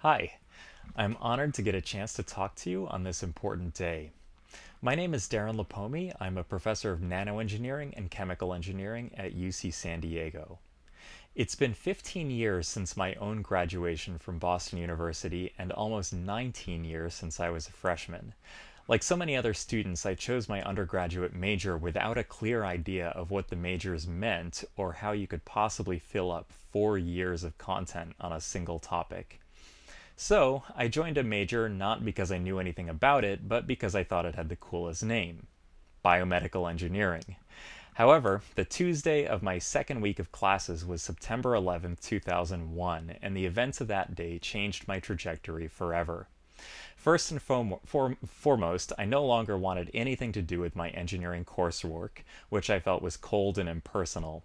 Hi, I'm honored to get a chance to talk to you on this important day. My name is Darren Lipomi. I'm a professor of nanoengineering and chemical engineering at UC San Diego. It's been 15 years since my own graduation from Boston University and almost 19 years since I was a freshman. Like so many other students, I chose my undergraduate major without a clear idea of what the majors meant or how you could possibly fill up four years of content on a single topic. So, I joined a major not because I knew anything about it, but because I thought it had the coolest name biomedical engineering. However, the Tuesday of my second week of classes was September 11, 2001, and the events of that day changed my trajectory forever. First and foremost, I no longer wanted anything to do with my engineering coursework, which I felt was cold and impersonal.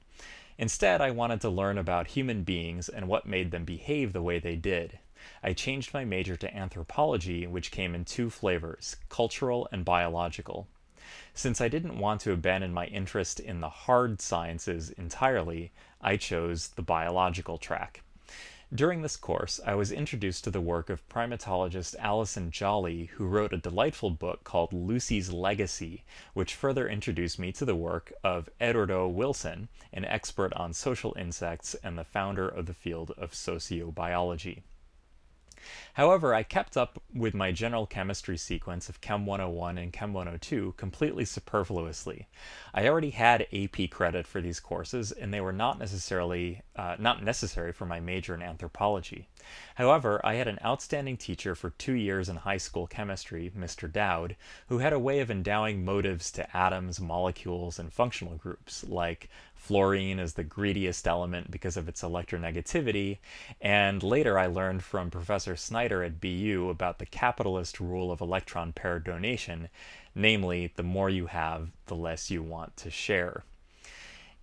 Instead, I wanted to learn about human beings and what made them behave the way they did. I changed my major to anthropology, which came in two flavors cultural and biological. Since I didn't want to abandon my interest in the hard sciences entirely, I chose the biological track. During this course, I was introduced to the work of primatologist Alison Jolly, who wrote a delightful book called Lucy's Legacy, which further introduced me to the work of Edward O. Wilson, an expert on social insects and the founder of the field of sociobiology. However, I kept up with my general chemistry sequence of Chem 101 and Chem 102 completely superfluously. I already had AP credit for these courses, and they were not necessarily uh, not necessary for my major in anthropology. However, I had an outstanding teacher for two years in high school chemistry, Mr. Dowd, who had a way of endowing motives to atoms, molecules, and functional groups, like fluorine is the greediest element because of its electronegativity, and later I learned from Professor Snyder at BU about the capitalist rule of electron pair donation, namely, the more you have, the less you want to share.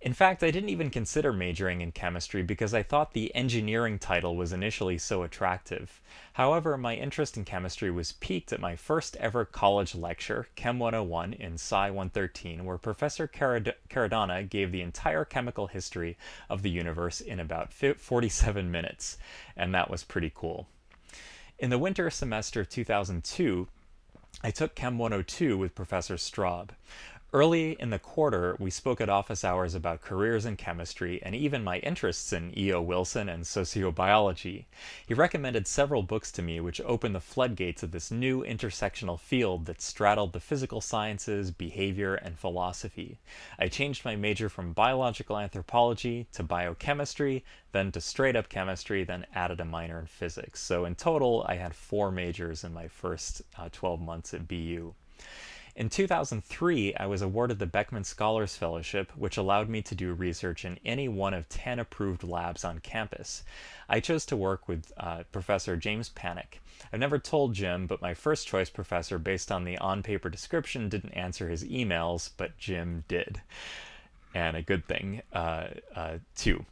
In fact, I didn't even consider majoring in chemistry because I thought the engineering title was initially so attractive. However, my interest in chemistry was piqued at my first ever college lecture, Chem 101 in Sci 113, where Professor Caradonna gave the entire chemical history of the universe in about 47 minutes, and that was pretty cool. In the winter semester of 2002, I took Chem 102 with Professor Straub. Early in the quarter, we spoke at office hours about careers in chemistry and even my interests in E.O. Wilson and sociobiology. He recommended several books to me which opened the floodgates of this new intersectional field that straddled the physical sciences, behavior, and philosophy. I changed my major from biological anthropology to biochemistry, then to straight up chemistry, then added a minor in physics. So in total, I had four majors in my first uh, 12 months at BU. In 2003, I was awarded the Beckman Scholars Fellowship, which allowed me to do research in any one of 10 approved labs on campus. I chose to work with uh, Professor James Panek. I've never told Jim, but my first choice professor, based on the on paper description, didn't answer his emails, but Jim did. And a good thing, uh, uh, too.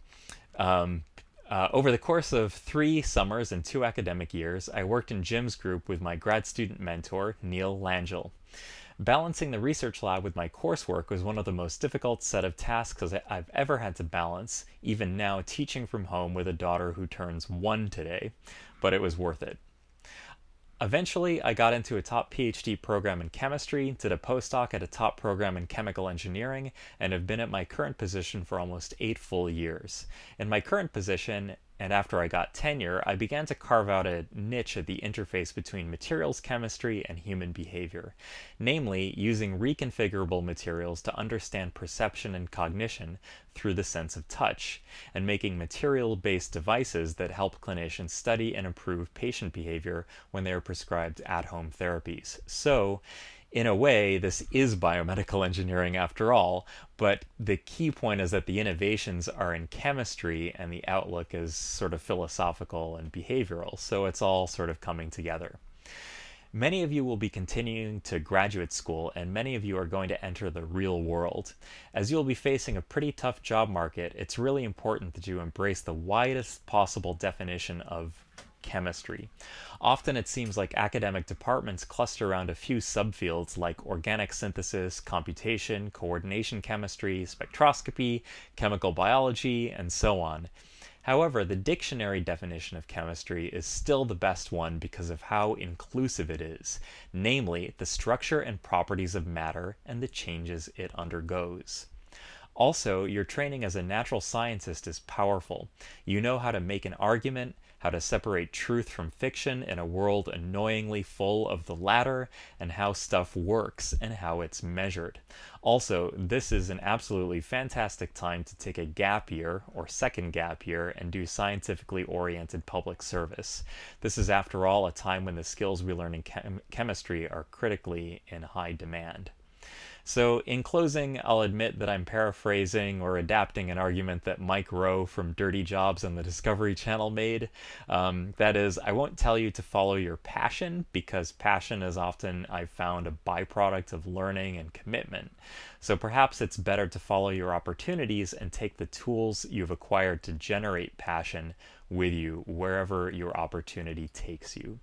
Um, uh, over the course of three summers and two academic years, I worked in Jim's group with my grad student mentor, Neil Langille. Balancing the research lab with my coursework was one of the most difficult set of tasks I've ever had to balance, even now teaching from home with a daughter who turns one today, but it was worth it. Eventually, I got into a top PhD program in chemistry, did a postdoc at a top program in chemical engineering, and have been at my current position for almost eight full years. In my current position, and after I got tenure, I began to carve out a niche at the interface between materials chemistry and human behavior, namely using reconfigurable materials to understand perception and cognition through the sense of touch, and making material based devices that help clinicians study and improve patient behavior when they are prescribed at home therapies. So, in a way, this is biomedical engineering after all, but the key point is that the innovations are in chemistry and the outlook is sort of philosophical and behavioral, so it's all sort of coming together. Many of you will be continuing to graduate school, and many of you are going to enter the real world. As you'll be facing a pretty tough job market, it's really important that you embrace the widest possible definition of chemistry. Often it seems like academic departments cluster around a few subfields like organic synthesis, computation, coordination chemistry, spectroscopy, chemical biology, and so on. However, the dictionary definition of chemistry is still the best one because of how inclusive it is, namely, the structure and properties of matter and the changes it undergoes. Also, your training as a natural scientist is powerful. You know how to make an argument, how to separate truth from fiction in a world annoyingly full of the latter, and how stuff works and how it's measured. Also, this is an absolutely fantastic time to take a gap year or second gap year and do scientifically oriented public service. This is, after all, a time when the skills we learn in chem chemistry are critically in high demand. So, in closing, I'll admit that I'm paraphrasing or adapting an argument that Mike Rowe from Dirty Jobs on the Discovery Channel made. Um, that is, I won't tell you to follow your passion because passion is often, I've found, a byproduct of learning and commitment. So perhaps it's better to follow your opportunities and take the tools you've acquired to generate passion with you wherever your opportunity takes you.